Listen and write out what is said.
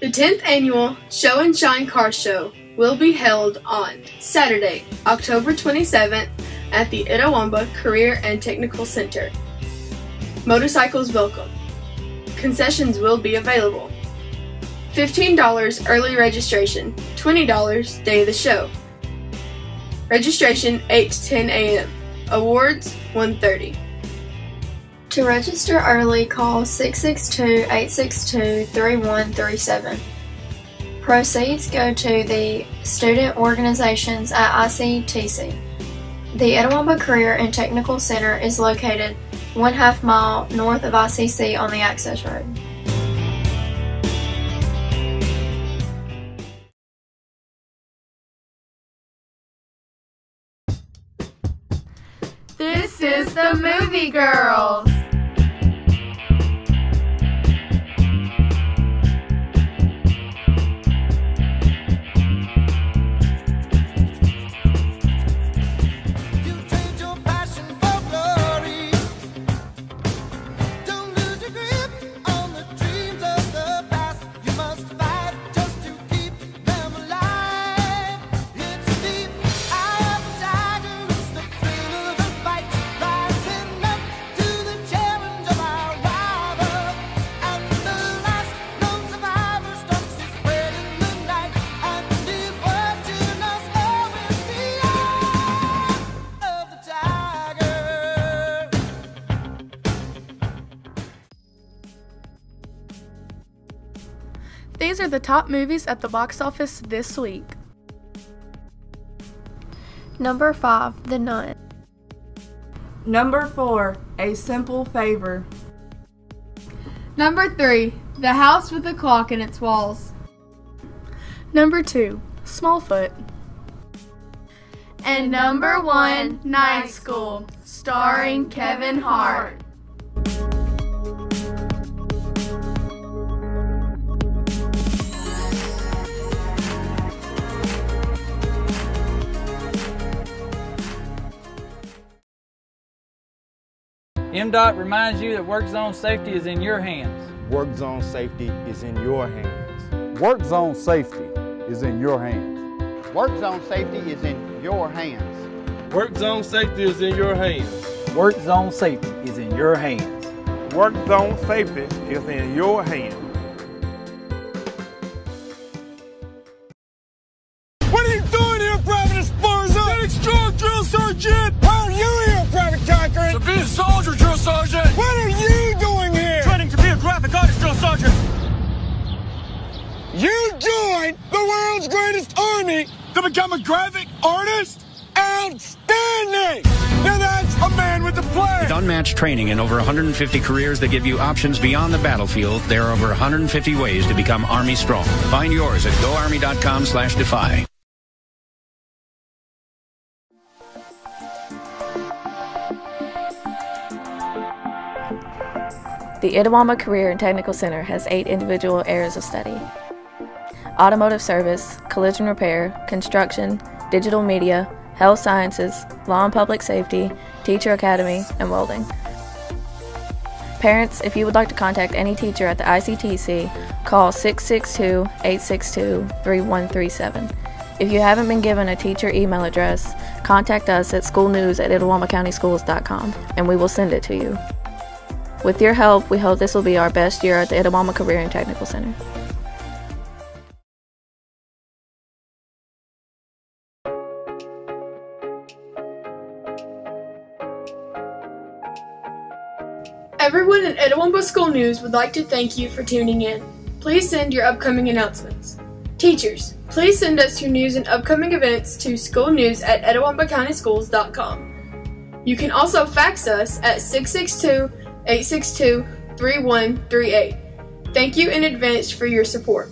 The 10th annual Show and Shine Car Show will be held on Saturday, October 27th at the Itawamba Career and Technical Center. Motorcycles welcome. Concessions will be available. $15 early registration, $20 day of the show. Registration 8 to 10 a.m. Awards 130. To register early, call 662-862-3137. Proceeds go to the student organizations at ICTC. The Itawamba Career and Technical Center is located one half mile north of ICC on the access road. This is the Movie Girls. These are the top movies at the box office this week. Number 5, The Nun. Number 4, A Simple Favor. Number 3, The House with the Clock in Its Walls. Number 2, Smallfoot. And number 1, Night School, starring Kevin Hart. MDOT reminds you that work zone safety is in your hands. Work zone safety is in your hands. Work zone safety is in your hands. Work zone safety is in your hands. Work zone safety is in your hands. Work zone safety is in your hands. Work zone safety is in your hands. World's greatest army to become a graphic artist? Outstanding! Now that's a man with a plan! With unmatched training and over 150 careers that give you options beyond the battlefield, there are over 150 ways to become Army strong. Find yours at goarmy.com slash defy. The Itawamba Career and Technical Center has eight individual areas of study automotive service, collision repair, construction, digital media, health sciences, law and public safety, teacher academy, and welding. Parents, if you would like to contact any teacher at the ICTC, call 662 862 3137. If you haven't been given a teacher email address, contact us at schoolnews at itawambacountyschools.com and we will send it to you. With your help, we hope this will be our best year at the Itawamba Career and Technical Center. Everyone at Itawamba School News would like to thank you for tuning in. Please send your upcoming announcements. Teachers, please send us your news and upcoming events to schoolnews at itawambacountyschools.com. You can also fax us at 662 862 3138. Thank you in advance for your support.